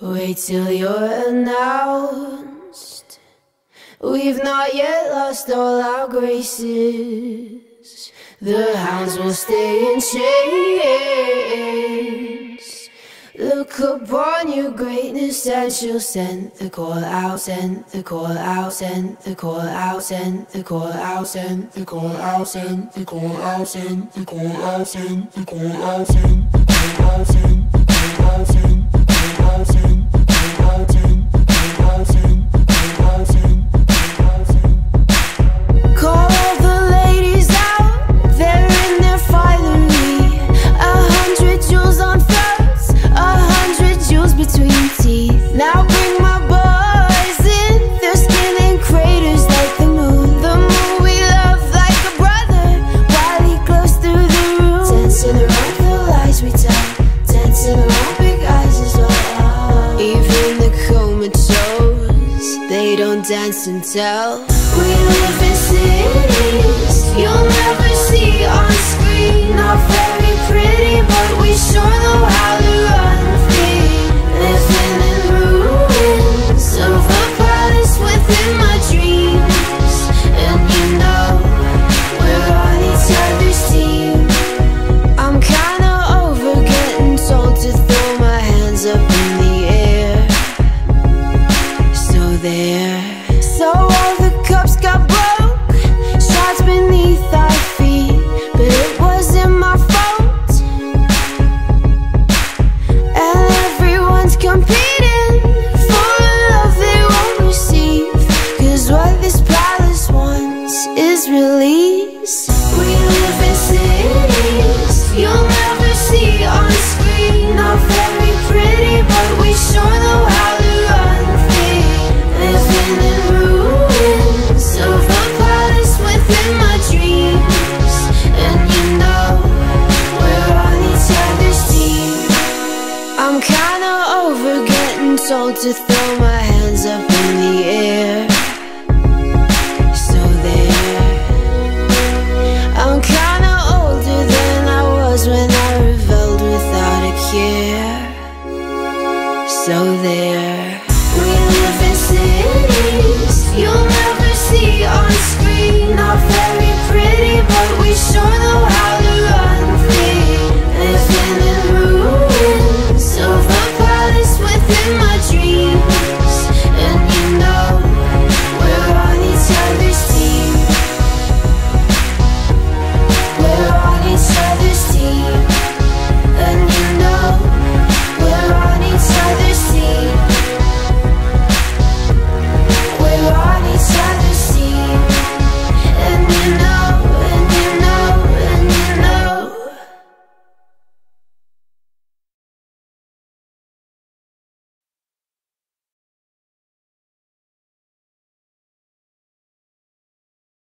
Wait till you're announced. We've not yet lost all our graces. The hounds will stay in chains. Look upon your greatness and she'll send the call out, send the call out, send the call out, send the call out, send the call out, send the call out, send the call out, send the call out, send the call out, send the call out, send the call they don't dance and tell. We live in cities you'll never see on screen. Not very pretty, but we sure know how to run free. Living in ruins of a palace within my dreams, and you know we're on each other's team. I'm kinda over getting told to throw my hands up told to throw my hands up in the air. So there. I'm kinda older than I was when I rebelled without a care. So there. We live in cities you'll never see on